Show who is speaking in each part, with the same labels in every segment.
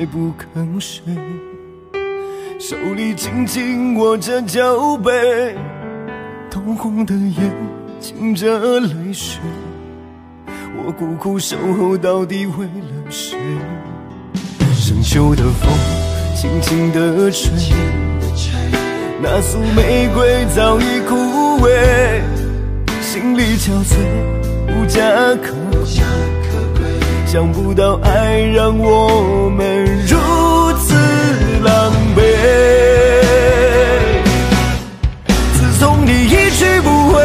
Speaker 1: 还不肯睡，手里紧紧握着酒杯，通红的眼噙着泪水。我苦苦守候，到底为了谁？深秋的风轻轻地吹，那束玫瑰早已枯萎，心里憔悴，无家可归。想不到爱让我们如此狼狈。自从你一去不回，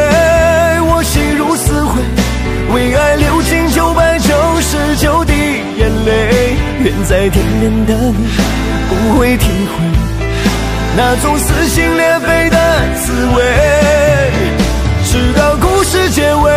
Speaker 1: 我心如死灰，为爱流尽九百九十九滴眼泪。远在天边的你不会体会那种撕心裂肺的滋味。直到故事结尾，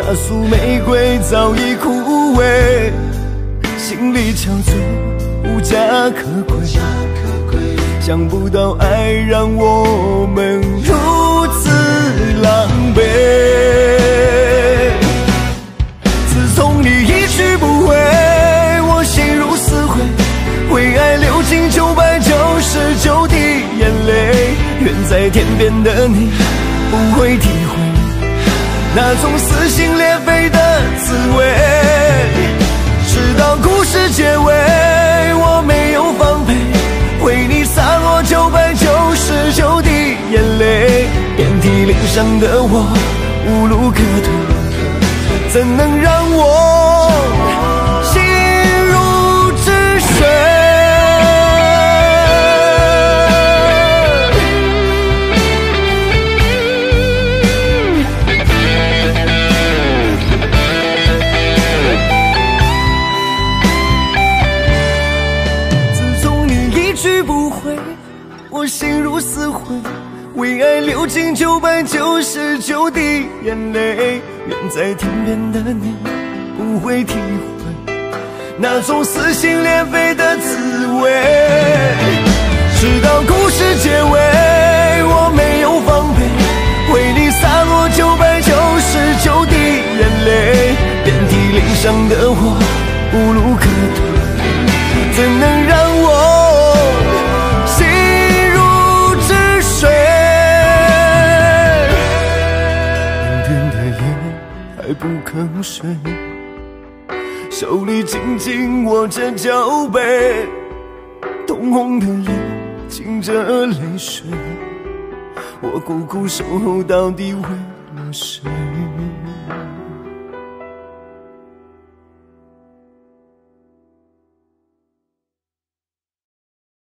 Speaker 1: 那束玫瑰早已枯萎，心里憔悴，无家可归。想不到爱让我们如此狼狈。自从你一去不回，我心如死灰，为爱流尽九百九十九滴眼泪。远在天边的你不会体会那种撕心裂肺的滋味。直到故事结尾，我没有防备，为你洒落九百九十九滴眼泪。遍体鳞伤的我无路可退，怎能让我回，我心如死灰，为爱流尽九百九十九滴眼泪。远在天边的你不会体会那种撕心裂肺的滋味。直到故事结尾，我没有防备，为你洒落九百九十九滴眼泪。遍体鳞伤的我无路可退。怎能不肯睡，手里紧紧握着酒杯，通红的脸噙着泪水。我苦苦守候，到底为了谁？